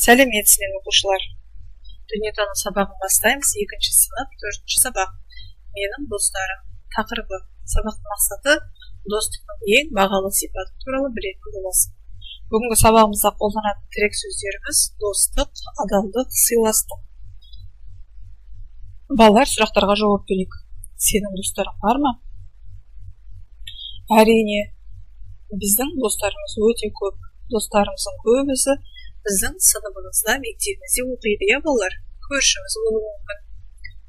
сәлеметсіздер оқушылар дүниетану сабағын бастаймыз екінші сынып төртінші сабақ менің достарым тақырыбы. Сабақтың мақсаты достықтың ең бағалы сипаты туралы білетін боласың бүгінгі сабағымызда қолданатын тірек сөздеріміз достық адалдық сыйластық. Балалар сұрақтарға жауап берейік. Сенің достарың бар ма? Әрине біздің достарымыз өте көп. Достарымыздың көбісі біздің сыныбымызда мектебімізде оқиды иә балалар көршіміз болуы мүмкін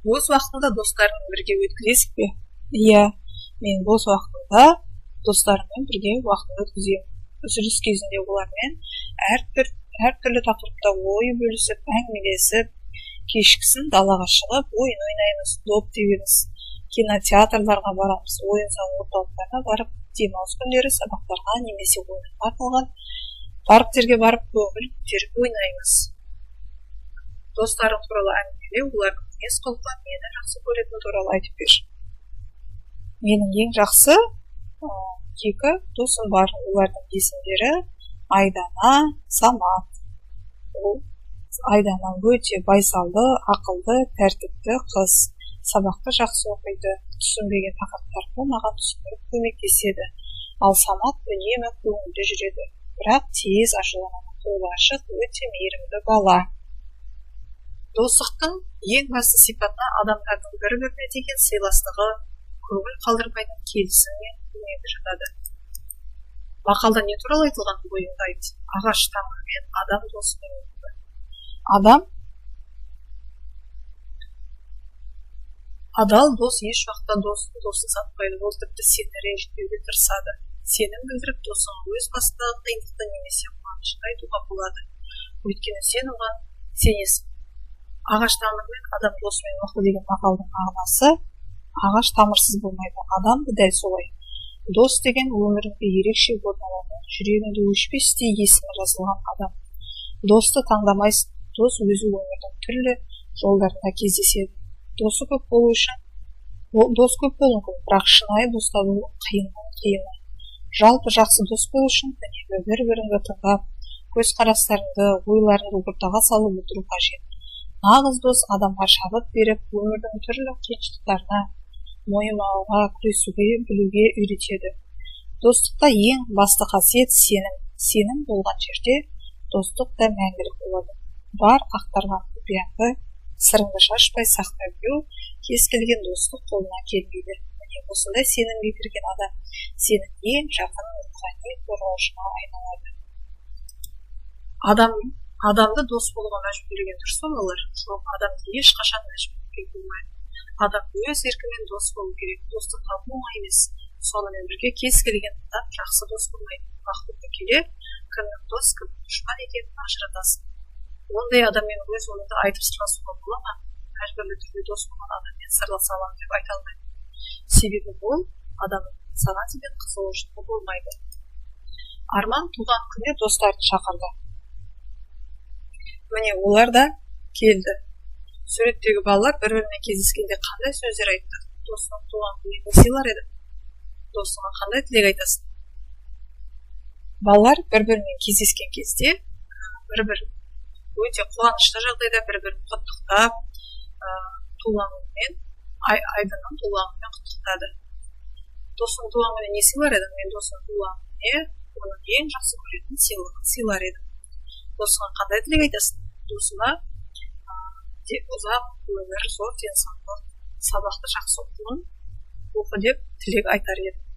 бос уақытыңда достарыңмен бірге өткізесің бе иә мен бос уақытымда достарыммен бірге уақыт өткіземін үзіліс кезінде олармен әртүр, әртүрлі тақырыпта ой бөлісіп әңгімелесіп кешкісін далаға шығып ойын ойнаймыз доп тебеміз кинотеатрларға барамыз ойын сауық орталықтарына барып демалыс күндері сабақтарға немесе ойынға арналған парктерге барып көңіл көтеріп ойнаймыз. Достарың туралы әңгімелеу олардың мінез құлқы нені жақсы көретіні туралы айтып бер. Менің ең жақсы екі досым бар. Олардың есімдері айдана самат. Ол айдана өте байсалды ақылды тәртіпті қыз. Сабақты жақсы оқиды түсінбеген тақырыптарды маған түсіндіріп көмектеседі. Ал самат үнемі көңілді жүреді. Бірақ тез ашуланады қолы ашық өте мейірімді бала. Достықтың ең басты сипаты адамдардың бір біріне деген сыйластығы көңіл қалдырмайтын келісім мен көмегі жатады. Мақалда не туралы айтылған ойыңды айт ағаш тамырымен адам дос адам? Адал дос еш уақытта дос досын сатпайды. Ол тіпті сені ренжітпеуге тырысады. Сенім білдіріп досыңа өз бастағы қиындықты немесе қуанышты айтуға болады. Өйткені сен оған сенесің. Ағаш тамырымен адам досымен мықты деген мақалдың мағынасы ағаш тамырсыз болмайды адам да дәл солай. Дос деген өміріңде ерекше орын алатын жүрегіңде өшпестей есімі жазылған адам. Досты таңдамайсың. Дос өзі өмірдің түрлі жолдарында кездеседі. Досы көп болу үшін дос көп болуы мүмкін бірақ шынайы дос табу қиыннан қиыны. Жалпы жақсы дос болу үшін үнемі бір біріңді тыңдап көзқарастарыңды ойларыңды ортаға салып отыру қажет. Нағыз дос адамға шабыт беріп өмірдің түрлі қиыншылықтарына мойымауға күресуге білуге үйретеді. Достықта ең басты қасиет сенім. Сенім болған жерде достық та мәңгілік болады. Бар ақтарған құпияңды сырыңды шашпай сақтай білу кез келген достық қолынан келмейді. Осындай сенімге кірген адам. Сенің ең жақын рухани қорғаушыңа айналады. Адам адамды дос болуға мәжбүрлеген дұрыс па балалар жоқ адамды ешқашан мәжбүрлеуге болмайды. Адам өз еркімен дос болу керек. Досты табу оңай емес. Сонымен бірге кез келген адам жақсы дос болмайды. Уақыт өте келе кімнің дос кімнің дұшпан екенін ажыратасың. Ондай адаммен өз ойыңды айтып сырласуға бола ма? Мәжбүрлі түрде дос болған адаммен сырласа аламын деп айта алмаймын. Себебі бұл адамның саған деген қызығушылығы болмайды. Арман туған күніне достарын шақырды. Міне олар да келді. Суреттегі балалар бір бірімен кездескенде қандай сөздер айтты? Досының туған күніне не сыйлар еді? Досыңа қандай тілек айтасың? Балалар бір бірімен кездескен кезде бір бір өте қуанышты жағдайда бір бірін құттықтап туған күнімен айдынның туған күнімен құттықтады досының туған не сыйлар едің мен досымның туған күніне оның ең жақсы көретін сыйлығын сыйлар едім досыңа қандай тілек айтасың досыма ұзақ өмір зор денсаулық сабақты жақсы оқуын оқы деп тілек айтар едім